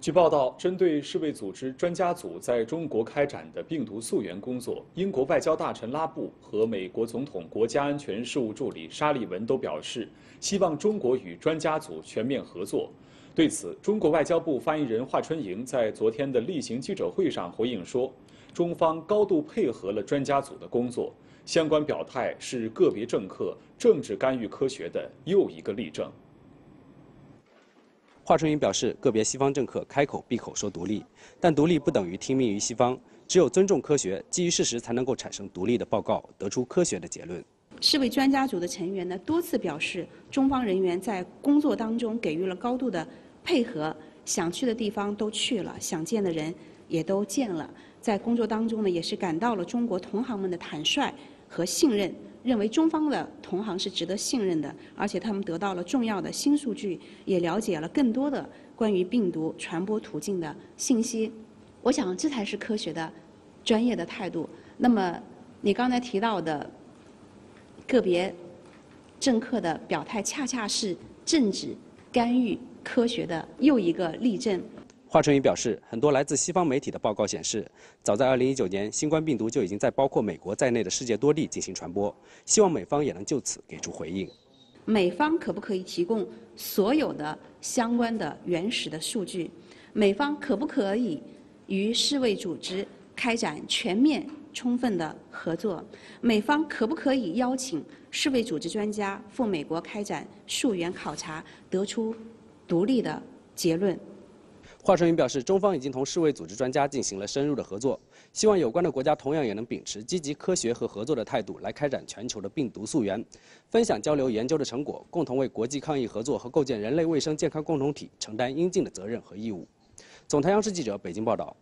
据报道，针对世卫组织专家组在中国开展的病毒溯源工作，英国外交大臣拉布和美国总统国家安全事务助理沙利文都表示，希望中国与专家组全面合作。对此，中国外交部发言人华春莹在昨天的例行记者会上回应说，中方高度配合了专家组的工作，相关表态是个别政客政治干预科学的又一个例证。华春莹表示，个别西方政客开口闭口说独立，但独立不等于听命于西方。只有尊重科学，基于事实，才能够产生独立的报告，得出科学的结论。世卫专家组的成员呢，多次表示，中方人员在工作当中给予了高度的配合，想去的地方都去了，想见的人也都见了。在工作当中呢，也是感到了中国同行们的坦率和信任。认为中方的同行是值得信任的，而且他们得到了重要的新数据，也了解了更多的关于病毒传播途径的信息。我想这才是科学的、专业的态度。那么你刚才提到的个别政客的表态，恰恰是政治干预科学的又一个例证。华春莹表示，很多来自西方媒体的报告显示，早在2019年，新冠病毒就已经在包括美国在内的世界多地进行传播。希望美方也能就此给出回应。美方可不可以提供所有的相关的原始的数据？美方可不可以与世卫组织开展全面充分的合作？美方可不可以邀请世卫组织专家赴美国开展溯源考察，得出独立的结论？华春莹表示，中方已经同世卫组织专家进行了深入的合作，希望有关的国家同样也能秉持积极、科学和合作的态度来开展全球的病毒溯源，分享交流研究的成果，共同为国际抗疫合作和构建人类卫生健康共同体承担应尽的责任和义务。总台央视记者北京报道。